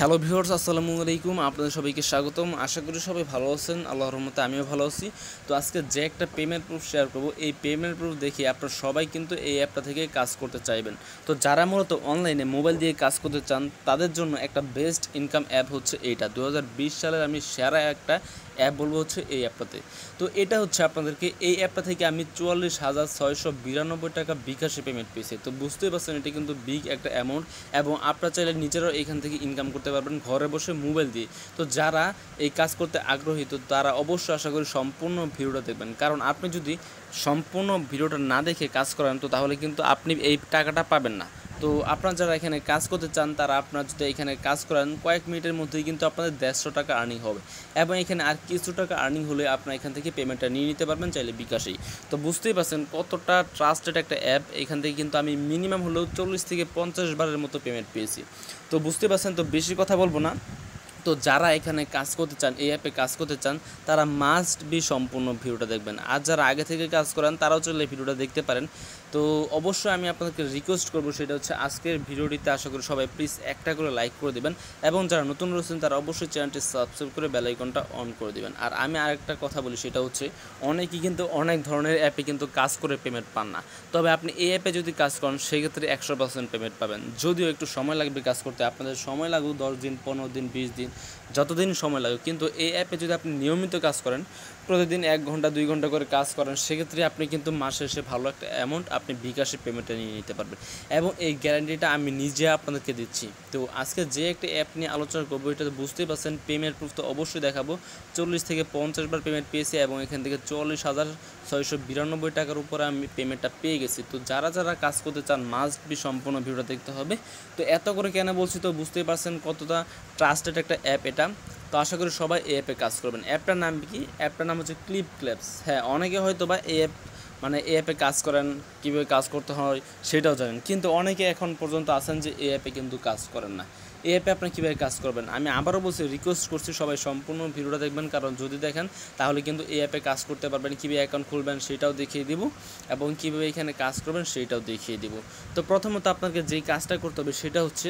Hello viewers আসসালামু আলাইকুম। আপনাদের সবাইকে স্বাগতম। আশা করি সবাই ভালো আছেন। আল্লাহর রহমতে আমিও ভালো আছি। তো আজকে যে একটা পেমেন্ট প্রুফ শেয়ার করব, এই পেমেন্ট প্রুফ দেখে আপনারা সবাই কিন্তু এই অ্যাপটা থেকে কাজ করতে চাইবেন। তো যারা মূলত অনলাইনে মোবাইল দিয়ে কাজ করতে চান, তাদের জন্য একটা বেস্ট ইনকাম অ্যাপ হচ্ছে এইটা। দু হাজার বিশ সালের আমি সেরা একটা অ্যাপ বলব হচ্ছে এই অ্যাপটাতে তো এটা হচ্ছে আপনাদেরকে এই অ্যাপটা থেকে আমি চুয়াল্লিশ হাজার ছয়শো বিরানব্বই টাকা বিকাশে পেমেন্ট পেয়েছি। তো বুঝতেই পারছেন, এটা কিন্তু বিগ একটা অ্যামাউন্ট এবং আপনারা চাইলে নিজেরাও এখান থেকে ইনকাম করতে পারবেন ঘরে বসে মোবাইল দিয়ে। তো যারা এই কাজ করতে আগ্রহী, তো তারা অবশ্যই আশা করি সম্পূর্ণ ভিডিওটা দেখবেন। কারণ আপনি যদি সম্পূর্ণ ভিডিওটা না দেখে কাজ করেন, তো তাহলে কিন্তু আপনি এই টাকাটা পাবেন না। তো আপনারা যারা এখানে কাজ করতে চান, তারা আপনারা যদি এখানে কাজ করেন, কয়েক মিনিটের মধ্যেই কিন্তু আপনাদের দেড়শো টাকা আর্নিং হবে। এবং এখানে আর কিছু টাকা আর্নিং হলে আপনারা এখান থেকে পেমেন্টটা নিয়ে নিতে পারবেন চাইলে বিকাশেই। তো বুঝতেই পারছেন কতটা ট্রাস্টেড একটা অ্যাপ এখান থেকে কিন্তু আমি মিনিমাম হলেও চল্লিশ থেকে পঞ্চাশ বারের মতো পেমেন্ট পেয়েছি। তো বুঝতে পারছেন, তো বেশি কথা বলব না। তো যারা এখানে কাজ করতে চান, এই অ্যাপে কাজ করতে চান, তারা মাস্ট বি সম্পূর্ণ ভিডিওটা দেখবেন। আর যারা আগে থেকে কাজ করেন, তারাও চলে ভিডিওটা দেখতে পারেন। তো অবশ্যই আমি আপনাদেরকে রিকোয়েস্ট করব সেটা হচ্ছে আজকের ভিডিওটিতে আশা করি সবাই প্লিজ একটা করে লাইক করে দেবেন এবং যারা নতুন রয়েছেন তারা অবশ্যই চ্যানেলটি সাবস্ক্রাইব করে বেলাইকনটা অন করে দেবেন। আর আমি আরেকটা কথা বলি, সেটা হচ্ছে অনেকেই কিন্তু অনেক ধরনের অ্যাপে কিন্তু কাজ করে পেমেন্ট পান না। তবে আপনি এই অ্যাপে যদি কাজ করেন, সেক্ষেত্রে একশো পার্সেন্ট পেমেন্ট পাবেন। যদিও একটু সময় লাগবে কাজ করতে, আপনাদের সময় লাগুক দশ দিন, পনেরো দিন, বিশ দিন, যতদিন সময় লাগুক। কিন্তু এই অ্যাপে যদি আপনি নিয়মিত কাজ করেন প্রতিদিন এক ঘণ্টা, দুই ঘণ্টা করে কাজ করেন, সেক্ষেত্রে আপনি কিন্তু মাসে এসে ভালো একটা অ্যামাউন্ট আপনি বিকাশে পেমেন্টটা নিয়ে নিতে পারবেন। এবং এই গ্যারান্টিটা আমি নিজে আপনাদেরকে দিচ্ছি। তো আজকে যে একটা অ্যাপ নিয়ে আলোচনা করব, এটা বুঝতেই পারছেন পেমেন্ট প্রুফ তো অবশ্যই দেখাবো। চল্লিশ থেকে পঞ্চাশ বার পেমেন্ট পেয়েছি এবং এখান থেকে চল্লিশ হাজার ছয়শো বিরানব্বই টাকার উপরে আমি পেমেন্টটা পেয়ে গেছি। তো যারা যারা কাজ করতে চান মাস্ট বি সম্পূর্ণ ভিডিওটা দেখতে হবে। তো এত করে কেন বলছি তো বুঝতেই পারছেন কতটা ট্রাস্টেড একটা অ্যাপ এটা। তো আশা করি সবাই এই অ্যাপে কাজ করবেন। অ্যাপটার নাম কি? অ্যাপটার নাম হচ্ছে ক্লিপ ক্ল্যাপস হ্যাঁ অনেকে হয়তো বা এই অ্যাপ মানে এই অ্যাপে কাজ করেন, কীভাবে কাজ করতে হয় সেটাও জানেন। কিন্তু অনেকে এখন পর্যন্ত আছেন যে এই অ্যাপে কিন্তু কাজ করেন না। এই অ্যাপে আপনি কীভাবে কাজ করবেন? আমি আবারও বলছি রিকোয়েস্ট করছি সবাই সম্পূর্ণ ভিডিওটা দেখবেন, কারণ যদি দেখেন, তাহলে কিন্তু এই অ্যাপে কাজ করতে পারবেন, কীভাবে অ্যাকাউন্ট খুলবেন সেটাও দেখিয়ে দিব এবং কীভাবে এখানে কাজ করবেন সেটাও দেখিয়ে দিব। তো প্রথমত আপনাকে যেই কাজটা করতে হবে সেটা হচ্ছে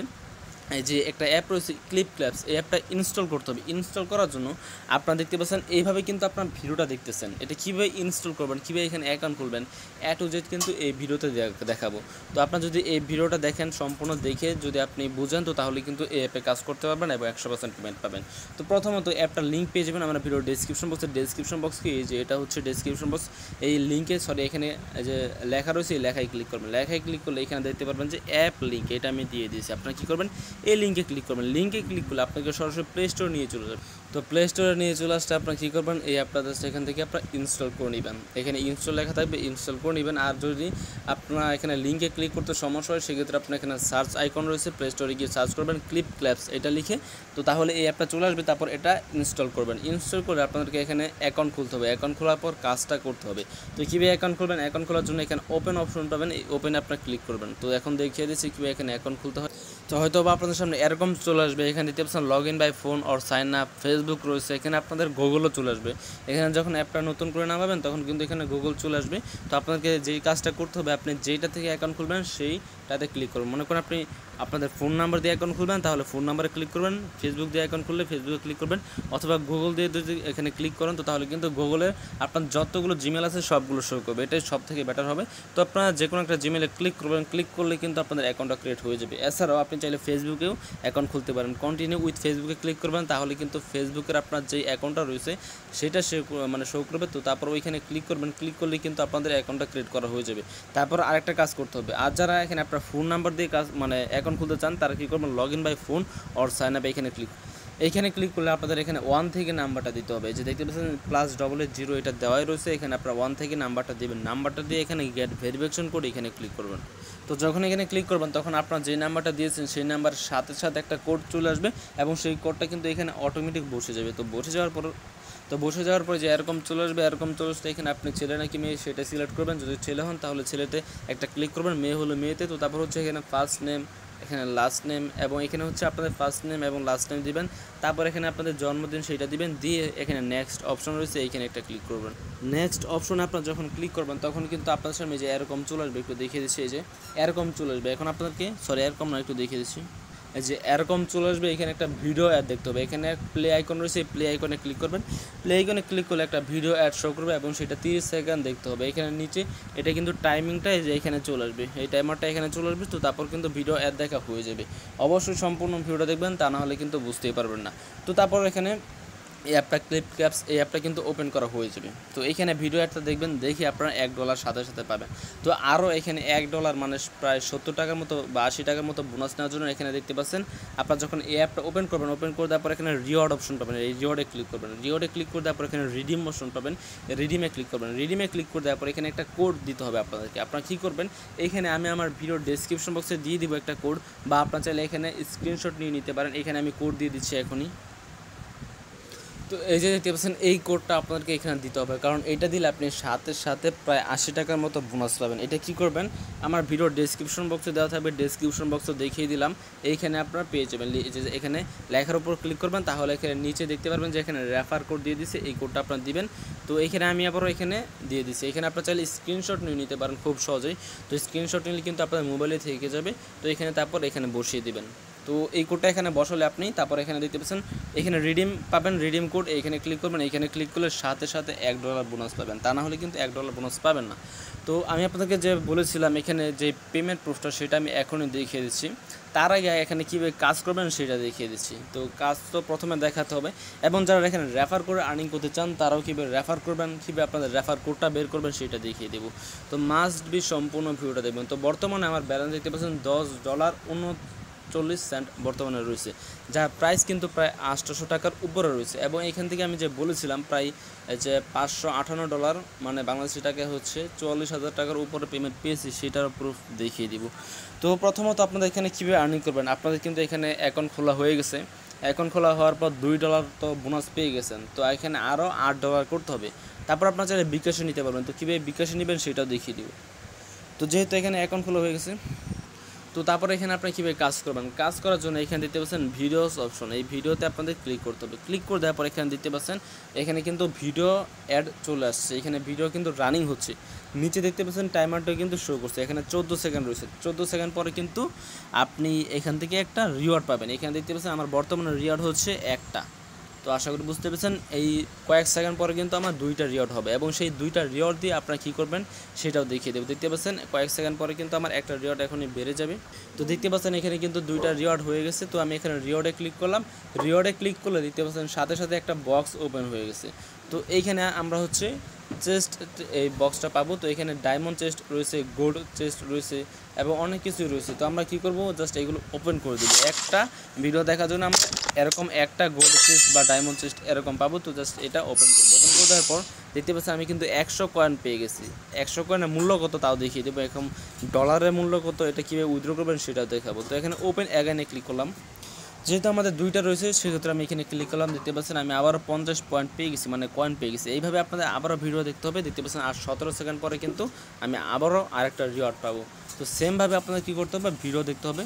যে একটা অ্যাপ রয়েছে ক্লিপ ক্ল্যাপস এই অ্যাপটা ইনস্টল করতে হবে। ইনস্টল করার জন্য আপনারা দেখতে পাচ্ছেন, এইভাবে কিন্তু আপনার ভিডিওটা দেখতেছেন। এটা কীভাবে ইনস্টল করবেন, কীভাবে এখানে অ্যাকাউন্ট খুলবেন অ্যাট টু জেড কিন্তু এই ভিডিওতে দেখাবো। তো আপনার যদি এই ভিডিওটা দেখেন, সম্পূর্ণ দেখে যদি আপনি বুঝেন, তো তাহলে কিন্তু এই অ্যাপে কাজ করতে পারবেন এবং একশো পার্সেন্ট পেমেন্ট পাবেন। তো প্রথমত অ্যাপটার লিঙ্ক পেয়ে যাবেন আমরা ভিডিও ডেসক্রিপশন বক্সের ডেসক্রিপশন বক্স কি? এই যে এটা হচ্ছে ডেসক্রিপশন বক্স এই লিঙ্কে সরি এখানে যে লেখা রয়েছে, এই লেখায় ক্লিক করবেন। লেখায় ক্লিক করলে এখানে দেখতে পারবেন যে অ্যাপ লিঙ্ক এটা আমি দিয়ে দিয়েছি। আপনারা কী করবেন? এই লিঙ্কে ক্লিক করবেন। লিঙ্কে ক্লিক করলে আপনাকে সরাসরি প্লে স্টোর নিয়ে চলে যাবে। তো প্লে স্টোরে নিয়ে চলে আসতে আপনারা কী করবেন? এই অ্যাপটা জাস্ট এখান থেকে আপনারা ইনস্টল করে নেবেন। এখানে ইনস্টল লেখা থাকবে ইনস্টল করে নেবেন। আর যদি আপনার এখানে লিঙ্কে ক্লিক করতে সমস্যা হয়, সেক্ষেত্রে আপনার এখানে সার্চ আইকন রয়েছে। প্লে স্টোরে গিয়ে সার্চ করবেন ক্লিপ ক্ল্যাপস এটা লিখে। তো তাহলে এই অ্যাপটা চলে আসবে, তারপর এটা ইনস্টল করবেন। ইনস্টল করে আপনাদেরকে এখানে অ্যাকাউন্ট খুলতে হবে। অ্যাকাউন্ট খোলার পর কাজটা করতে হবে। তো কীভাবে অ্যাকাউন্ট খুলবেন? অ্যাকাউন্ট খোলার জন্য এখানে ওপেন অপশন পাবেন। এই ওপেনে আপনার ক্লিক করবেন। তো এখন দেখিয়ে দিচ্ছি কীভাবে এখানে অ্যাকাউন্ট খুলতে হয়। তো হয়তো বা আপনাদের সামনে এরকম চলে আসবে। এখানে দিতে পারছেন log in by phone or sign up Facebook রয়েছে। এখানে আপনাদের গুগলও চলে আসবে। এখানে যখন অ্যাপটা নতুন করে নামাবেন, তখন কিন্তু এখানে গুগল চলে আসবে। তো আপনাকে যেই কাজটা করতে হবে, আপনি যেইটা থেকে অ্যাকাউন্ট খুলবেন সেইটাতে ক্লিক করবেন মনে করেন আপনি আপনাদের ফোন নাম্বার দিয়ে অ্যাকাউন্ট খুলবেন, তাহলে ফোন নাম্বারে ক্লিক করবেন ফেসবুক দিয়ে অ্যাকাউন্ট খুললে ফেসবুকে ক্লিক করবেন, অথবা গুগল দিয়ে যদি এখানে ক্লিক করেন, তো তাহলে কিন্তু গুগলে আপনার যতগুলো জিমেল আছে সবগুলো শো করবে। এটাই সব থেকে বেটার হবে। তো আপনারা যে কোনো একটা জিমেলে ক্লিক করবেন ক্লিক করলে কিন্তু আপনাদের অ্যাকাউন্টটা ক্রিয়েট হয়ে যাবে। এছাড়াও আপনি চাইলে ফেসবুকেও অ্যাকাউন্ট খুলতে পারেন। কন্টিনিউ উইথ ফেসবুকে ক্লিক করবেন, তাহলে কিন্তু ফেসবুকের আপনার যে অ্যাকাউন্টটা রয়েছে, সেটা সে মানে শো করবে। তো তারপর ওইখানে ক্লিক করবেন ক্লিক করলে কিন্তু আপনাদের অ্যাকাউন্টটা ক্রিয়েট করা হয়ে যাবে। তারপর আরেকটা কাজ করতে হবে। আর যারা এখানে আপনার ফোন নাম্বার দিয়ে কাজ মানে অ্যাকাউন্ট খুলতে চান, তারা কী করবেন? Log in by phone or sign up এখানে ক্লিক এইখানে ক্লিক করলে আপনাদের এখানে ওয়ান থেকে নাম্বারটা দিতে হবে। যে দেখতে পাচ্ছেন প্লাস ডবল এইট জিরো এটা দেওয়াই রয়েছে। এখানে আপনার ওয়ান থেকে নাম্বারটা দেবেন। নাম্বারটা দিয়ে এখানে গেট ভেরিফিকেশন করে এখানে ক্লিক করবেন। তো যখন এখানে ক্লিক করবেন, তখন আপনার যে নাম্বারটা দিয়েছেন, সেই নাম্বারের সাথে সাথে একটা কোড চলে আসবে এবং সেই কোডটা কিন্তু এখানে অটোমেটিক বসে যাবে। তো বসে যাওয়ার পর তো বসে যাওয়ার পরে যে এরকম চলে আসবে, এরকম চলে আসতে এখানে আপনি ছেলে নাকি মেয়ে সেটা সিলেক্ট করবেন। যদি ছেলে হন তাহলে ছেলেতে একটা ক্লিক করবেন, মেয়ে হলো মেয়েতে। তো তারপর হচ্ছে এখানে ফার্স্ট নেম এখানে লাস্ট নেম এবং এখানে হচ্ছে আপনাদের ফার্স্ট নেম এবং লাস্ট নেম দিবেন। তারপর এখানে আপনাদের জন্মদিন সেটা দিবেন। দিয়ে এখানে নেক্সট অপশন রয়েছে এইখানে একটা ক্লিক করবেন। নেক্সট অপশন আপনার যখন ক্লিক করবেন, তখন কিন্তু আপনার সামনে যে এরকম চলে আসবে, একটু দেখিয়ে দিচ্ছি এই যে, এরকম চলে আসবে। এখন আপনাদেরকে সরি এরকম না, একটু দেখিয়ে দিচ্ছি। যে এরকম চলে আসবে, এখানে একটা ভিডিও অ্যাড দেখতে হবে। এখানে প্লে আইকন রয়েছে প্লে আইকনে ক্লিক করবেন। প্লে আইকনে ক্লিক করলে একটা ভিডিও অ্যাড শো করবে এবং সেটা তিরিশ সেকেন্ড দেখতে হবে। এখানে নিচে, এটা কিন্তু টাইমিংটা যে এখানে চলে আসবে। এই টাইমারটা এখানে চলে আসবে, তো তারপর কিন্তু ভিডিও অ্যাড দেখা হয়ে যাবে। অবশ্যই সম্পূর্ণ ভিডিওটা দেখবেন, তা নাহলে কিন্তু বুঝতেই পারবেন না। তো তারপর এখানে এই অ্যাপটা ক্লিপ ক্যাপস এই অ্যাপটা কিন্তু ওপেন করা হয়ে যাবে। তো এখানে ভিডিও অ্যাডটা দেখবেন, দেখি আপনারা এক ডলার সাথে সাথে পাবেন। তো আরও এখানে এক ডলার মানে প্রায় সত্তর টাকার মতো বা আশি টাকার মতো বোনাস নেওয়ার জন্য এখানে দেখতে পাচ্ছেন, আপনারা যখন এই অ্যাপটা ওপেন করবেন ওপেন করে দেওয়ার পর এখানে রিওয়ার্ড অপশন পাবেন। এই রিওয়ার্ডে ক্লিক করবেন। রিওয়ার্ডে ক্লিক করে দেওয়ার পর এখানে রিডিম অপশন পাবেন। রিডিমে ক্লিক করবেন। রিডিমে ক্লিক করে দেওয়ার পর এখানে একটা কোড দিতে হবে আপনাদেরকে। আপনারা কী করবেন, এখানে আমি আমার ভিডিওর ডেসক্রিপশন বক্সে দিয়ে দিব একটা কোড বা আপনার চাইলে এখানে স্ক্রিনশট নিয়ে নিতে পারেন। এখানে আমি কোড দিয়ে দিচ্ছি এখনই। তো এই যে দেখতে পাচ্ছেন, এই কোডটা আপনাদেরকে এখানে দিতে হবে। কারণ এটা দিলে আপনি সাথে সাথে প্রায় আশি টাকার মতো বোনাস পাবেন। এটা কি করবেন? আমার ভিডিওর ডেসক্রিপশন বক্সে দেওয়া থাকবে। ডেসক্রিপশন বক্সে দেখিয়ে দিলাম। এইখানে আপনারা পেয়ে যাবেন। এখানে লেখার উপর ক্লিক করবেন। তাহলে এখানে নিচে দেখতে পারবেন যে এখানে রেফার কোড দিয়ে দিছে। এই কোডটা আপনার দিবেন। তো এখানে আমি আবারও এখানে দিয়ে দিচ্ছি এখানে আপনার চাইলে স্ক্রিনশট নিয়ে নিতে পারেন খুব সহজেই। তো স্ক্রিনশট নিলে কিন্তু আপনার মোবাইলে থেকে যাবে। তো এখানে তারপর এখানে বসিয়ে দিবেন। তো এই কোডটা এখানে বসালে আপনি, তারপর এখানে দেখতে পাচ্ছেন, এখানে রিডিম পাবেন রিডিম কোড এখানে ক্লিক করবেন, এখানে ক্লিক করলে সাথে সাথে এক ডলার বোনাস পাবেন। তা না হলে কিন্তু এক ডলার বোনাস পাবেন না। তো আমি আপনাদেরকে যে বলেছিলাম, এখানে যে পেমেন্ট প্রুফটা সেটা আমি এখনই দেখিয়ে দিচ্ছি। তার আগে এখানে কীভাবে কাজ করবেন, সেটা দেখিয়ে দিচ্ছি। তো কাজ তো প্রথমে দেখাতে হবে। এবং যারা এখানে রেফার করে আর্নিং করতে চান, তারাও কীভাবে রেফার করবেন, কীভাবে আপনাদের রেফার কোডটা বের করবেন, সেটা দেখিয়ে দেবো। তো মাস্ট বি সম্পূর্ণ ভিউটা দেখবেন। তো বর্তমানে আমার ব্যালেন্স দেখতে পাচ্ছেন দশ ডলার উন চল্লিশ সেন্ট বর্তমানে রয়েছে, যা প্রাইস কিন্তু প্রায় আটশোশো টাকার উপরে রয়েছে। এবং এখান থেকে আমি যে বলেছিলাম প্রায় যে পাঁচশো আটান্ন ডলার মানে বাংলাদেশি টাকা হচ্ছে চুয়াল্লিশ হাজার টাকার উপরে পেমেন্ট পেয়েছি, সেটার প্রুফ দেখিয়ে দিব। তো প্রথমত আপনাদের এখানে কীভাবে আর্নিং করবেন? আপনাদের কিন্তু এখানে অ্যাকাউন্ট খোলা হয়ে গেছে। অ্যাকাউন্ট খোলা হওয়ার পর দুই ডলার তো বোনাস পেয়ে গেছেন। তো এখানে আরও আট ডলার করতে হবে। তারপর আপনার চাইলে বিকাশে নিতে পারবেন। তো কীভাবে বিকাশে নেবেন সেটাও দেখিয়ে দিব। তো যেহেতু এখানে অ্যাকাউন্ট খোলা হয়ে গেছে তো তারপরে এখানে আপনি কীভাবে কাজ করবেন? কাজ করার জন্য এখানে দিতে পারছেন ভিডিওস অপশন এই ভিডিওতে আপনাদের ক্লিক করতে হবে। ক্লিক করে দেওয়ার পর এখানে দিতে পাচ্ছেন, এখানে কিন্তু ভিডিও অ্যাড চলে আসছে। এখানে ভিডিও কিন্তু রানিং হচ্ছে। নিচে দেখতে পাচ্ছেন টাইমারটা কিন্তু শো করছে। এখানে চোদ্দ সেকেন্ড রয়েছে। চোদ্দ সেকেন্ড পরে কিন্তু আপনি এখান থেকে একটা রিওয়ার্ড পাবেন। এখানে দেখতে পাচ্ছেন আমার বর্তমানে রিওয়ার্ড হচ্ছে একটা। তো আশা করি বুঝতে পেরেছেন, এই কয়েক সেকেন্ড পরে কিন্তু আমার দুইটা রিওয়ার্ড হবে এবং সেই দুইটা রিওয়ার্ড দিয়ে আপনারা কী করবেন সেটাও দেখিয়ে দেবো। দেখতে পাচ্ছেন, কয়েক সেকেন্ড পরে কিন্তু আমার একটা রিওয়ার্ড এখনই বেড়ে যাবে। তো দেখতে পাচ্ছেন, এখানে কিন্তু দুইটা রিওয়ার্ড হয়ে গেছে। তো আমি এখানে রিওয়ার্ডে ক্লিক করলাম। রিওয়ার্ডে ক্লিক করলে দেখতে পাচ্ছেন, সাথে সাথে একটা বক্স ওপেন হয়ে গেছে। তো এইখানে আমরা হচ্ছে চেস্ট এই বক্সটা পাবো। তো এখানে ডায়মন্ড চেস্ট রয়েছে গোল্ড চেস্ট রয়েছে এবং অনেক কিছু রয়েছে। তো আমরা কি করব? জাস্ট এগুলো ওপেন করে দেবো। একটা ভিডিও দেখার জন্য আমরা এরকম একটা গোল্ড চেস্ট বা ডায়মন্ড চেস্ট এরকম পাবো। তো জাস্ট এটা ওপেন করব। ওপেন করে দেওয়ার পর দেখতে পাচ্ছি আমি কিন্তু একশো কয়েন পেয়ে গেছি। একশো কয়েনের মূল্য কত তাও দেখিয়ে দেবো। এখন ডলারের মূল্য কত, এটা কীভাবে উইথড্র করবেন সেটাও দেখাবো। তো এখানে ওপেন অ্যাগাইনে ক্লিক করলাম। যেহেতু আমাদের দুইটা রয়েছে, সেক্ষেত্রে আমি এখানে ক্লিক করলাম, দেখতে পাচ্ছেন আমি আবারও পঞ্চাশ পয়েন্ট পেয়ে গেছি মানে কয়েন পেয়ে গেছি। এইভাবে আপনাদের আবারও ভিডিও দেখতে হবে, দেখতে পাচ্ছেন আর সতেরো সেকেন্ড পরে কিন্তু আমি আবারও আরেকটা রিওয়ার্ড পাবো। তো সেমভাবে আপনাদের কী করতে হবে ভিডিও দেখতে হবে।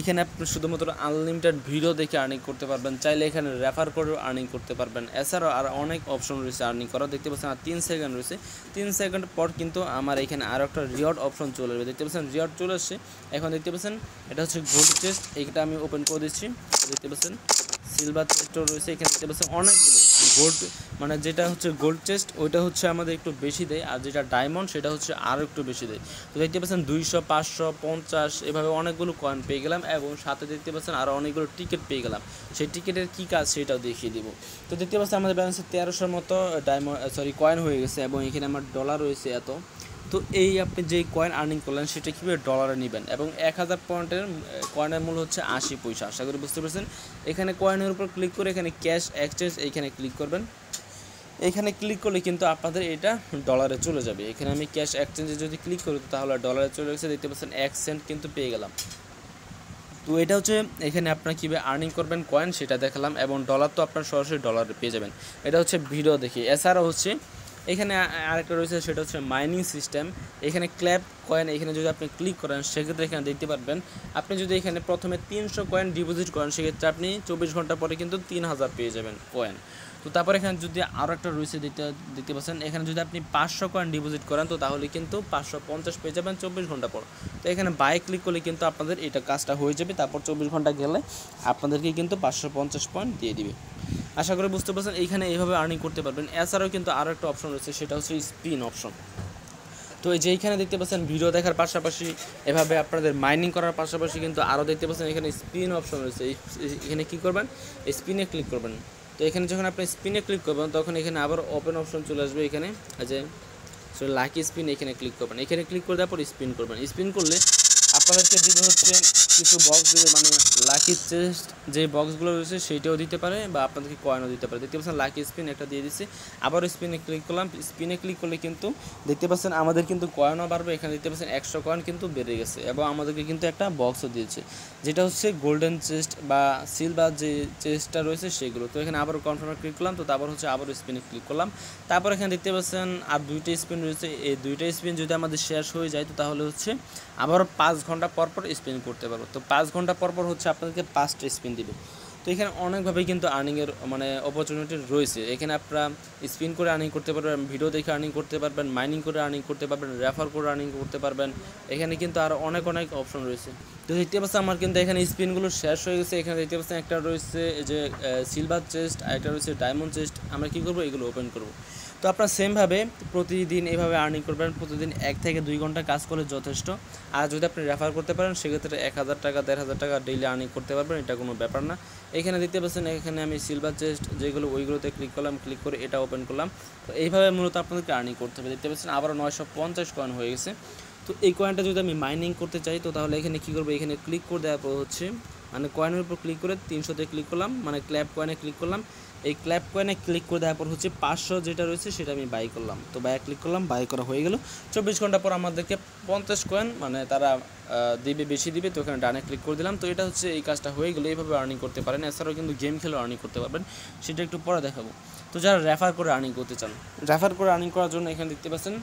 এখানে আপনি শুধুমাত্র আনলিমিটেড ভিডিও দেখে আর্নিং করতে পারবেন, চাইলে এখানে রেফার করেও আর্নিং করতে পারবেন। এছাড়াও আর অনেক অপশন রয়েছে আর্নিং করা দেখতে পাচ্ছেন আর তিন সেকেন্ড রয়েছে। তিন সেকেন্ড পর কিন্তু আমার এখানে আরও একটা রিওয়ার্ড অপশন চলে আসবে। দেখতে পাচ্ছেন রিওয়ার্ড চলে আসছে। এখন দেখতে পাচ্ছেন এটা হচ্ছে গোল্ড চেস্ট এইটা আমি ওপেন করে দিচ্ছি। দেখতে পাচ্ছেন সিলভার চেস্টও রয়েছে। এখানে দেখতে পাচ্ছেন অনেকগুলো গোল্ড মানে যেটা হচ্ছে গোল্ড চেস্ট ওইটা হচ্ছে আমাদের একটু বেশি দেয়, আর যেটা ডায়মন্ড সেটা হচ্ছে আরও একটু বেশি দেয়। তো দেখতে পাচ্ছেন দুইশো, পাঁচশো, পঞ্চাশ, এভাবে অনেকগুলো কয়েন পেয়ে গেলাম, এবং সাথে দেখতে পাচ্ছেন আরও অনেকগুলো টিকিট পেয়ে গেলাম। সেই টিকিটের কী কাজ সেটাও দেখিয়ে দিব। তো দেখতে পাচ্ছেন আমাদের ব্যালেন্সে তেরোশোর মতো ডায়মন্ড সরি কয়েন হয়ে গেছে, এবং এখানে আমার ডলার রয়েছে এত। তো এই আপনি যেই কয়েন আর্নিং করলেন, সেটা কীভাবে ডলারে নেবেন? এবং এক হাজার পয়েন্টের কয়েনের মূল্য হচ্ছে আশি পয়সা। আশা করি বুঝতে পারছেন? এখানে কয়েনের উপর ক্লিক করে এখানে ক্যাশ এক্সচেঞ্জ এইখানে ক্লিক করবেন। এখানে ক্লিক করলে কিন্তু আপনাদের এটা ডলারে চলে যাবে। এখানে আমি ক্যাশ এক্সচেঞ্জে যদি ক্লিক করি তাহলে ডলারে চলে গেছে। দেখতে পাচ্ছেন, এক সেন্ট কিন্তু পেয়ে গেলাম। তো এটা হচ্ছে, এখানে আপনারা কীভাবে আর্নিং করবেন কয়েন সেটা দেখালাম। এবং ডলার তো আপনার সরাসরি ডলারে পেয়ে যাবেন। এটা হচ্ছে ভিডিও দেখি। এছাড়াও হচ্ছে এখানে আরেকটা রয়েছে, সেটা হচ্ছে মাইনিং সিস্টেম এখানে ক্ল্যাপ কয়েন এখানে যদি আপনি ক্লিক করেন, সেক্ষেত্রে এখানে দেখতে পারবেন, আপনি যদি এখানে প্রথমে তিনশো কয়েন ডিপোজিট করেন, সেক্ষেত্রে আপনি চব্বিশ ঘণ্টা পরে কিন্তু তিন হাজার পেয়ে যাবেন কয়েন তো তারপর এখানে যদি আরও একটা রয়েছে, দেখতে দেখতে পাচ্ছেন, এখানে যদি আপনি পাঁচশো কয়েন ডিপোজিট করেন, তো তাহলে কিন্তু পাঁচশো পঞ্চাশ পেয়ে যাবেন চব্বিশ ঘণ্টা পর। তো এখানে বাই ক্লিক করলে কিন্তু আপনাদের এটা কাজটা হয়ে যাবে, তারপর চব্বিশ ঘণ্টা গেলে আপনাদেরকে কিন্তু পাঁচশো পঞ্চাশ পয়েন্ট দিয়ে দিবে। আশা করি বুঝতে পারছেন, এইখানে এইভাবে আর্নিং করতে পারবেন। এছাড়াও কিন্তু আরও একটা অপশন রয়েছে, সেটা হচ্ছে স্পিন অপশন তো এই যে এইখানে দেখতে পাচ্ছেন ভিডিও দেখার পাশাপাশি, এভাবে আপনাদের মাইনিং করার পাশাপাশি কিন্তু আরও দেখতে পাচ্ছেন, এখানে স্পিন অপশন রয়েছে। এখানে কী করবেন? স্পিনে ক্লিক করবেন। তো এখানে যখন আপনি স্পিনে ক্লিক করবেন, তখন এখানে আবার ওপেন অপশন চলে আসবে এখানে। যে সো লাকি স্পিন এখানে ক্লিক করবেন। এখানে ক্লিক করে দেওয়ার পর স্পিন করবেন। স্পিন করলে আপনাদেরকে দিবে হচ্ছে কিছু বক্স দিবে মানে লাকি চেস্ট যে বক্সগুলো রয়েছে সেইটাও দিতে পারে বা আপনাদেরকে কয়েনও দিতে পারে। দেখতে পাচ্ছেন লাকি স্পিন একটা দিয়ে দিচ্ছে আবার স্পিনে ক্লিক করলাম। স্পিনে ক্লিক করলে কিন্তু দেখতে পাচ্ছেন আমাদের কিন্তু কয়েনও বাড়বে। এখানে দেখতে পাচ্ছেন একশো কয়েন কিন্তু বেড়ে গেছে এবং আমাদেরকে কিন্তু একটা বক্সও দিয়েছে। যেটা হচ্ছে গোল্ডেন চেস্ট বা সিলভার যে চেস্টটা রয়েছে সেগুলো। তো এখানে আবার কনফার্মে ক্লিক করলাম। তো তারপর হচ্ছে আবার স্পিনে ক্লিক করলাম। তারপর এখানে দেখতে পাচ্ছেন আর দুইটা স্পিন রয়েছে। এই দুইটা স্পিন যদি আমাদের শেষ হয়ে যায়, তো তাহলে হচ্ছে আবার পাঁচ ঘণ্টা পর পর স্পিন করতে পারব। তো পাঁচ ঘণ্টা পর পর হচ্ছে আপনাদেরকে পাঁচটা স্পিন দিবে। তো এখানে অনেকভাবেই কিন্তু আর্নিংয়ের মানে অপরচুনিটি রয়েছে। এখানে আপনারা স্পিন করে আর্নিং করতে পারবেন ভিডিও দেখে আর্নিং করতে পারবেন মাইনিং করে আর্নিং করতে পারবেন রেফার করে আর্নিং করতে পারবেন। এখানে কিন্তু আরও অনেক অনেক অপশন রয়েছে। তো দেখতে পাচ্ছেন আমার কিন্তু এখানে স্পিনগুলো শেষ হয়ে গেছে। এখানে দেখতে পাচ্ছেন একটা রয়েছে যে সিলভার চেস্ট আর একটা রয়েছে ডায়মন্ড চেস্ট আমরা কী করব? এগুলো ওপেন করব। তো আপনার সেমভাবে প্রতিদিন এভাবে আর্নিং করবেন প্রতিদিন এক থেকে দুই ঘণ্টা কাজ করলে যথেষ্ট। আর যদি আপনি রেফার করতে পারেন, সেক্ষেত্রে এক হাজার টাকা, দেড় হাজার টাকা ডেইলি আর্নিং করতে পারবেন, এটা কোনো ব্যাপার না। এখানে দেখতে পাচ্ছেন, এখানে আমি সিলভার চেস্ট যেগুলো ওইগুলোতে ক্লিক করলাম ক্লিক করে এটা ওপেন করলাম। তো এইভাবে মূলত আপনাদেরকে আর্নিং করতে হবে। দেখতে পাচ্ছেন, আবারও নয়শো পঞ্চাশ কয়েন হয়ে গেছে। তো এই কয়েনটা যদি আমি মাইনিং করতে চাই, তো তাহলে এখানে কী করব? এখানে ক্লিক করে দেওয়ার পর হচ্ছে মানে কয়েনের উপর ক্লিক করে তিনশোতে ক্লিক করলাম মানে ক্ল্যাপ কয়েনে ক্লিক করলাম। এই ক্ল্যাপ কয়েনে ক্লিক করে দেওয়ার পর হচ্ছে পাঁচশো যেটা রয়েছে সেটা আমি বাই করলাম। তো বাই ক্লিক করলাম বাই করা হয়ে গেল। চব্বিশ ঘণ্টা পর আমাদেরকে পঞ্চাশ কয়েন মানে তারা দিবে, বেশি দিবে, তো এখানে ডানে ক্লিক করে দিলাম। তো এটা হচ্ছে এই কাজটা হয়ে গেলে এইভাবে আর্নিং করতে পারেন। এছাড়াও কিন্তু গেম খেলেও আর্নিং করতে পারবেন। সেটা একটু পরে দেখাবো। তো যারা রেফার করে আর্নিং করতে চান রেফার করে আর্নিং করার জন্য এখানে দেখতে পাচ্ছেন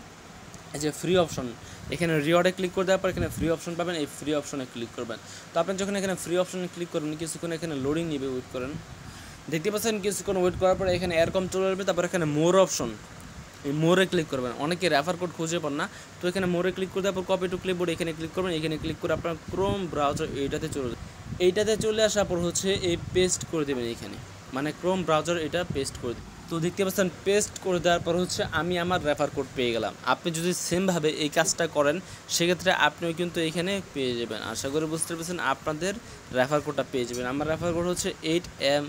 যে ফ্রি অপশন এখানে রিওয়ার্ডে ক্লিক করে দেওয়ার পর এখানে ফ্রি অপশন পাবেন। এই ফ্রি অপশনে ক্লিক করবেন। তো আপনি যখন এখানে ফ্রি অপশনে ক্লিক করবেন, কিছুক্ষণ এখানে লোডিং নিবে ওয়েট করেন। দেখতে পাচ্ছেন কিছুক্ষণ ওয়েট করার পরে এখানে এরকম চলে আসবে তারপর এখানে মোর অপশন এই মোরে ক্লিক করবেন। অনেকে রেফার কোড খুঁজে পান না। তো এখানে মোরে ক্লিক করে দেওয়ার পর কপি টু ক্লিপবোর্ড এখানে ক্লিক করবেন। এখানে ক্লিক করে আপনার ক্রোম ব্রাউজার এইটাতে চলে এইটাতে চলে আসার পর হচ্ছে এই পেস্ট করে দেবেন এখানে। মানে ক্রোম ব্রাউজার এটা পেস্ট করে দেবেন। তো দেখতে পাচ্ছেন পেস্ট করে দেওয়ার পর হচ্ছে আমি আমার রেফার কোড পেয়ে গেলাম। আপনি যদি সেমভাবে এই কাজটা করেন, সেক্ষেত্রে আপনিও কিন্তু এখানে পেয়ে যাবেন। আশা করি বুঝতে পারছেন, আপনাদের রেফার কোডটা পেয়ে যাবেন। আমার রেফার কোড হচ্ছে eight M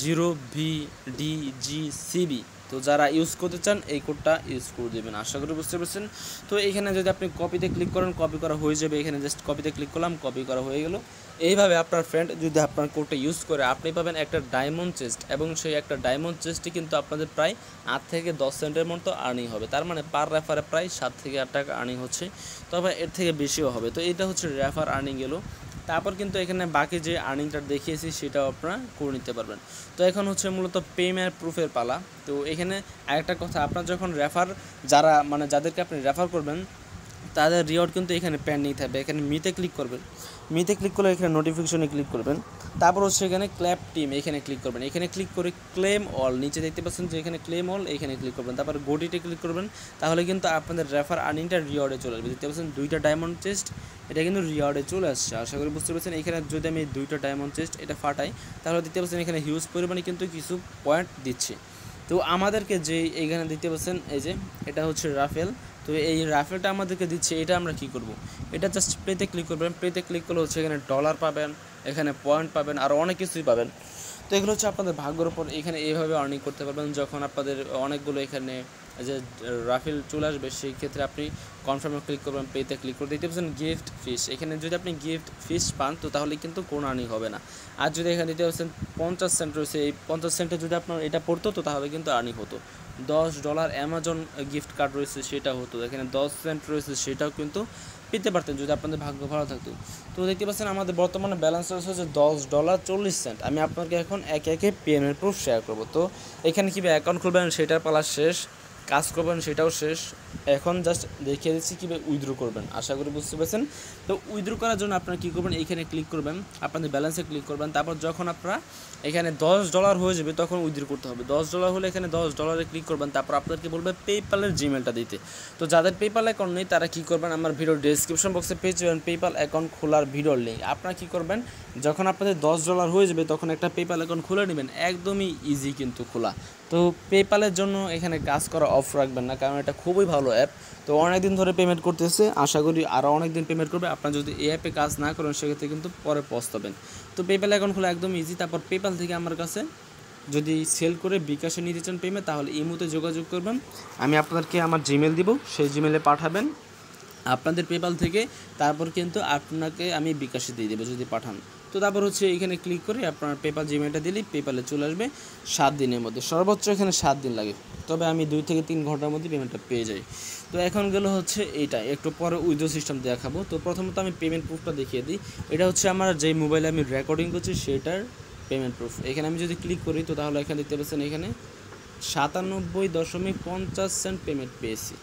zero V D G C B তো যারা ইউজ করতে চান, এই কোডটা ইউজ করে দেবেন। আশা করি বুঝতে পারছেন। তো এখানে যদি আপনি কপিতে ক্লিক করেন কপি করা হয়ে যাবে। এখানে জাস্ট কপিতে ক্লিক করলাম কপি করা হয়ে গেল। এইভাবে আপনার ফ্রেন্ড যদি আপনার কোডটা ইউজ করে, আপনি পাবেন একটা ডায়মন্ড চেস্ট এবং সেই একটা ডায়মন্ড চেস্টে কিন্তু আপনাদের প্রায় আট থেকে দশ সেন্টের মতো আর্নিং হবে। তার মানে পার রেফারে প্রায় সাত থেকে আট টাকা আর্নিং হচ্ছে। তবে এর থেকে বেশিও হবে। তো এটা হচ্ছে রেফার আর্নিং গেলো তারপর কিন্তু এখানে বাকি যে আর্নিংটা দেখিয়েছি, সেটাও আপনারা করে নিতে পারবেন। তো এখন হচ্ছে মূলত পেমেন্ট প্রুফের পালা। তো এখানে আরেকটা কথা, আপনার যখন রেফার যারা মানে যাদেরকে আপনি রেফার করবেন, তাদের রিওয়ার্ড কিন্তু এখানে পেন্ডিং থাকবে। এখানে মিতে ক্লিক করবেন। মিতে ক্লিক করলে এখানে নোটিফিকেশনে ক্লিক করবেন। তারপর হচ্ছে এখানে ক্ল্যাপ টিম এখানে ক্লিক করবেন। এখানে ক্লিক করে ক্লেম অল নিচে দেখতে পাচ্ছেন যে এখানে ক্লেম অল এখানে ক্লিক করবেন। তারপর গোডিটে ক্লিক করবেন, তাহলে কিন্তু আপনাদের রেফার আর্নিংটা রিওয়ার্ডে চলে আসবে। দেখতে পাচ্ছেন দুইটা ডায়মন্ড চেস্ট এটা কিন্তু রিওয়ার্ডে চলে আসছে। আশা করি বুঝতে পারছেন, এখানে যদি আমি দুইটা ডায়মন্ড চেস্ট এটা ফাটাই, তাহলে দেখতে পাচ্ছেন এখানে হিউজ পরিমাণে কিন্তু কিছু পয়েন্ট দিচ্ছে। তো আমাদেরকে যে এইখানে দিতে বলছেন এই যে এটা হচ্ছে রাফেল। তো এই রাফেলটা আমাদেরকে দিচ্ছে, এটা আমরা কি করব? এটা জাস্ট প্লেতে ক্লিক করবেন। প্লেতে ক্লিক করলে হচ্ছে এখানে ডলার পাবেন, এখানে পয়েন্ট পাবেন, আর অনেক কিছুই পাবেন। তো এগুলো হচ্ছে আপনাদের ভাগ্যের উপর, এখানে এইভাবে আর্নিং করতে পারবেন, যখন আপনাদের অনেকগুলো এখানে যে রাফেল চলে আসবে, সেই ক্ষেত্রে আপনি কনফার্মে ক্লিক করবেন পেতে ক্লিক করে দিতে পারছেন গিফট ফিস এখানে যদি আপনি গিফট ফিস পান, তো তাহলে কিন্তু কোনো আর্নিং হবে না। আর যদি এখানে দিতে পারছেন পঞ্চাশ সেন্ট রয়েছে, এই পঞ্চাশ সেন্টে যদি আপনার এটা পড়তো, তো তাহলে কিন্তু আর্নিং হতো। দশ ডলার অ্যামাজন গিফট কার্ড রয়েছে, সেটা হতো। এখানে দশ সেন্ট রয়েছে, সেটাও কিন্তু পেতে পারতেন, যদি আপনাদের ভাগ্য ভালো থাকতো। তো দেখতে পাচ্ছেন, আমাদের বর্তমানে ব্যালেন্স রয়েছে হচ্ছে দশ ডলার চল্লিশ সেন্ট আমি আপনাকে এখন একে একে পেমেন্ট প্রুফ শেয়ার করব। তো এখানে কীভাবে অ্যাকাউন্ট খুলবেন? সেটার পালা শেষ। কাজ করবেন, সেটাও শেষ। এখন জাস্ট দেখিয়ে দিচ্ছি কীভাবে উইথড্র করবেন। আশা করি বুঝতে পেরেছেন। তো উইথড্র করার জন্য আপনারা কী করবেন? এইখানে ক্লিক করবেন। আপনাদের ব্যালেন্সে ক্লিক করবেন। তারপর যখন আপনারা এখানে দশ ডলার হয়ে যাবে, তখন উইথড্র করতে হবে। দশ ডলার হলে এখানে দশ ডলারে ক্লিক করবেন। তারপর আপনাদেরকে বলবে পেপ্যালের জিমেলটা দিতে। তো যাদের পেপ্যাল অ্যাকাউন্ট নেই, তারা কী করবেন? আমার ভিডিও ডিসক্রিপশন বক্সে পেয়ে যাবেন পেপ্যাল অ্যাকাউন্ট খোলার ভিডিওর লিঙ্ক আপনারা কী করবেন? যখন আপনাদের দশ ডলার হয়ে যাবে, তখন একটা পেপ্যাল অ্যাকাউন্ট খুলে নেবেন। একদমই ইজি কিন্তু খোলা। তো পেপ্যালের জন্য এখানে কাজ করা অফ রাখবেন না, কারণ এটা খুবই ভালো অ্যাপ তো অনেক দিন ধরে পেমেন্ট করতেছে, আশা করি আরও অনেক দিন পেমেন্ট করবে। আপনারা যদি এই অ্যাপে কাজ না করেন, সেক্ষেত্রে কিন্তু পরে পস্তাবেন। তো পেপ্যাল অ্যাকাউন্ট খোলা একদম ইজি তারপর পেপ্যাল থেকে আমার কাছে যদি সেল করে বিকাশে নিতে চান পেমেন্ট তাহলে এই মুহূর্তে যোগাযোগ করবেন। আমি আপনাদেরকে আমার জিমেল দিব, সেই জিমেলে পাঠাবেন। আপনাদের পেপাল থেকে, তারপর কিন্তু আপনাকে আমি বিকাশে দিয়ে দেবো, যদি পাঠান। তো তারপর হচ্ছে এখানে ক্লিক করে আপনার পেপাল জিমেলটা দিলেই পেপালে চলে আসবে সাত দিনের মধ্যে। সর্বোচ্চ এখানে সাত দিন লাগে। তবে আমি দুই থেকে তিন ঘণ্টার মধ্যে পেমেন্টটা পেয়ে যাই। তো এখন গেলো হচ্ছে এইটা। একটু পরে উইথড্র সিস্টেম দেখাবো। তো প্রথমত আমি পেমেন্ট প্রুফটা দেখিয়ে দিই। এটা হচ্ছে আমার যে মোবাইলে আমি রেকর্ডিং করছি সেটার পেমেন্ট প্রুফ এখানে আমি যদি ক্লিক করি তো তাহলে এখানে দেখতে পাচ্ছেন এখানে সাতানব্বই দশমিক পঞ্চাশ সেন্ট পেমেন্ট পেয়েছি।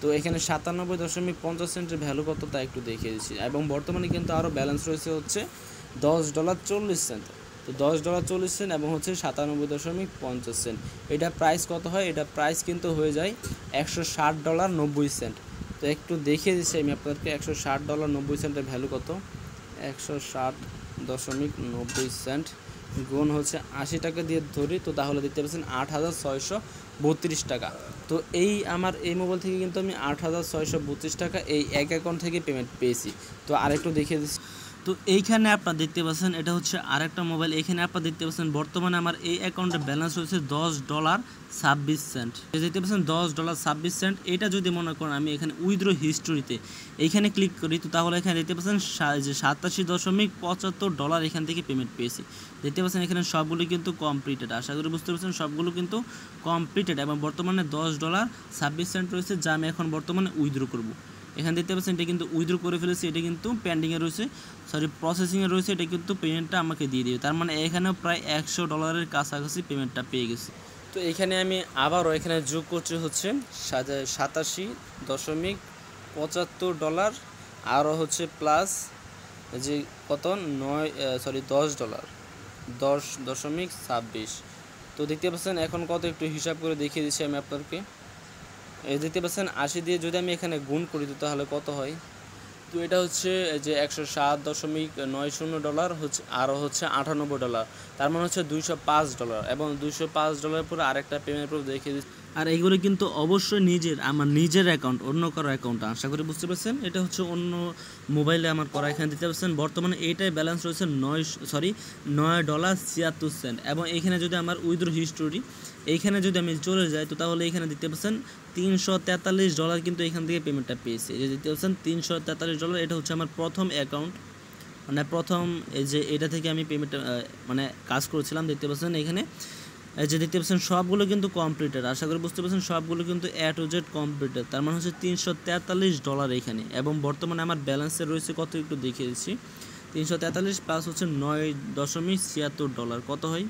তো এখানে সাতানব্বই দশমিক পঞ্চাশ সেন্টের ভ্যালু কত তা একটু দেখিয়ে দিচ্ছি। এবং বর্তমানে কিন্তু আরও ব্যালেন্স রয়েছে হচ্ছে দশ ডলার চল্লিশ সেন্ট। তো দশ ডলার চল্লিশ সেন্ট এবং হচ্ছে সাতানব্বই দশমিক পঞ্চাশ সেন্ট। এটা প্রাইস কত হয়? এটা প্রাইস কিন্তু হয়ে যায় একশো ষাট ডলার নব্বই সেন্ট। তো একটু দেখিয়ে দিচ্ছি আমি আপনাদেরকে একশো ষাট ডলার নব্বই সেন্টের ভ্যালু কত? একশো ষাট দশমিক নব্বই সেন্ট। গুণ হচ্ছে আশি টাকা দিয়ে ধরি, তো তাহলে দেখতে পাচ্ছেন আট হাজার ছয়শো বত্রিশ টাকা। তো এই আমার এই মোবাইল থেকে কিন্তু আমি আট হাজার ছয়শো বত্রিশ টাকা এই এক অ্যাকাউন্ট থেকে পেমেন্ট পেয়েছি। তো আরেকটু দেখিয়ে দিচ্ছি। তো এইখানে আপনারা দেখতে পাচ্ছেন, এটা হচ্ছে আরেকটা মোবাইল। এখানে আপনারা দেখতে পাচ্ছেন, বর্তমানে আমার এই অ্যাকাউন্টে ব্যালেন্স হচ্ছে দশ ডলার ছাব্বিশ সেন্ট। দেখতে পাচ্ছেন, দশ ডলার ছাব্বিশ সেন্ট। এটা যদি মনে করেন, আমি এখানে উইথড্র হিস্টোরিতে এইখানে ক্লিক করি, তো তাহলে এখানে দেখতে পাচ্ছেন সাতাশি দশমিক পঁচাত্তর ডলার এখান থেকে পেমেন্ট পেয়েছি। দেখতে পাচ্ছেন, এখানে সবগুলো কিন্তু কমপ্লিটেড আশা করি বুঝতে পারছেন, সবগুলো কিন্তু কমপ্লিটেড এবং বর্তমানে দশ ডলার ছাব্বিশ সেন্ট রয়েছে, যা আমি এখন বর্তমানে উইথড্র করব। এখানে দেখতে পাচ্ছেন, এটা কিন্তু উইথড্র করে ফেলেছি, এটা কিন্তু পেন্ডিংয়ে রয়েছে। সরি প্রসেসিংয়ে রয়েছে, এটা কিন্তু পেমেন্টটা আমাকে দিয়ে দিবে। তার মানে এখানেও প্রায় একশো ডলারের কাছাকাছি পেমেন্টটা পেয়ে গেছি। তো এখানে আমি আবারও এখানে যোগ করছি হচ্ছে সাতাশি দশমিক পঁচাত্তর ডলার আরও হচ্ছে প্লাস যে কত? নয় সরি দশ ডলার দশ দশমিক ছাব্বিশ। তো দেখতে পাচ্ছেন, এখন কত একটু হিসাব করে দেখিয়ে দিচ্ছি আমি আপনাদেরকে। এই দেখতে পাচ্ছেন, আশি দিয়ে যদি আমি এখানে গুণ করি দিই তাহলে কত হয়? তো এটা হচ্ছে যে একশো সাত দশমিক নয় শূন্য ডলার হচ্ছে আরও হচ্ছে আটানব্বই ডলার। তার মানে হচ্ছে দুইশো পাঁচ ডলার। এবং দুইশো পাঁচ ডলার পরে আরেকটা পেমেন্ট প্রুফ দেখিয়ে দিচ্ছি। আর এগুলো কিন্তু অবশ্যই নিজের, আমার নিজের অ্যাকাউন্ট অন্য কারও অ্যাকাউন্ট আশা করি বুঝতে পারছেন? এটা হচ্ছে অন্য মোবাইলে আমার করা এখানে দিতে পারছেন। বর্তমানে এইটাই ব্যালেন্স রয়েছে নয় সরি নয় ডলার ছিয়াত্তর সেন্ট এবং এখানে যদি আমার উইথড্র হিস্টোরি এইখানে যদি আমি চলে যাই, তো তাহলে এখানে দিতে পারছেন তিনশো তেতাল্লিশ ডলার কিন্তু এখান থেকে পেমেন্টটা পেয়েছি। যে দিতে পারছেন তিনশো তেতাল্লিশ ডলার এটা হচ্ছে আমার প্রথম অ্যাকাউন্ট মানে প্রথম এই যে এটা থেকে আমি পেমেন্ট মানে কাজ করেছিলাম, দেখতে পাচ্ছেন এখানে। এই যে দেখতে পাচ্ছেন, সবগুলো কিন্তু কমপ্লিটেড আশা করি বুঝতে পারছেন, সবগুলো কিন্তু এ টু জেড কমপ্লিটেড তার মানে হচ্ছে তিনশো তেতাল্লিশ ডলার এখানে। এবং বর্তমানে আমার ব্যালেন্সে রয়েছে কত একটু দেখিয়ে দিচ্ছি। তিনশো তেতাল্লিশ প্লাস হচ্ছে নয় দশমিক ছিয়াত্তর ডলার কত হয়?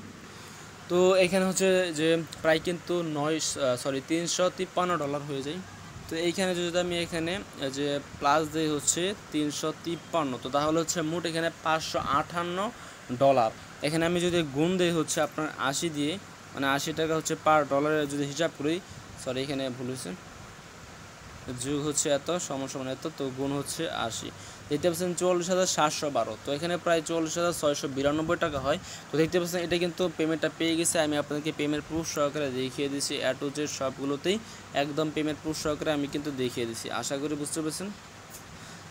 তো এখানে হচ্ছে যে প্রায় কিন্তু নয় সরি তিনশো তিপ্পান্ন ডলার হয়ে যায়। তো এইখানে যদি আমি এখানে যে প্লাস দিই হচ্ছে তিনশো তিপ্পান্ন। তো তাহলে হচ্ছে মোট এখানে পাঁচশো আটান্ন ডলার এখানে আমি যদি গুণ দিই হচ্ছে আপনার আশি দিয়ে মানে আশি টাকা হচ্ছে পার ডলারে যদি হিসাব করি সরি এখানে ভুল হয়েছে। যুগ হচ্ছে এত সমস্যা মানে এত, তো গুণ হচ্ছে আশি। দেখতে পাচ্ছেন চল্লিশ হাজার সাতশো বারো। তো এখানে প্রায় চল্লিশ হাজার ছয়শো বিরানব্বই টাকা হয়। তো দেখতে পাচ্ছেন এটা কিন্তু পেমেন্টটা পেয়ে গেছে। আমি আপনাদেরকে পেমেন্ট প্রুফ সহকারে দেখিয়ে দিচ্ছি অ্যাট টু সবগুলোতেই একদম পেমেন্ট প্রুফ সহকারে আমি কিন্তু দেখিয়ে দিচ্ছি আশা করি বুঝতে পেরেছেন?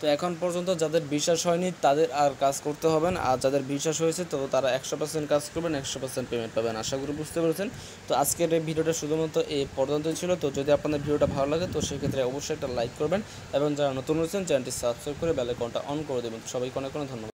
তো এখন পর্যন্ত যাদের বিশ্বাস হয়নি, তাদের আর কাজ করতে হবে না। আর যাদের বিশ্বাস হয়েছে, তো তারা একশো পার্সেন্ট কাজ করবেন, একশো পার্সেন্ট পেমেন্ট পাবেন। আশা করি বুঝতে পেরেছেন। তো আজকের এই ভিডিওটা শুধুমাত্র এই পর্যন্তই ছিল। তো যদি আপনাদের ভিডিওটা ভালো লাগে, তো সেক্ষেত্রে অবশ্যই একটা লাইক করবেন। এবং যারা নতুন রয়েছেন, চ্যানেলটি সাবস্ক্রাইব করে বেলাইকনটা অন করে দেবেন। সবাইকে অনেক অনেক ধন্যবাদ।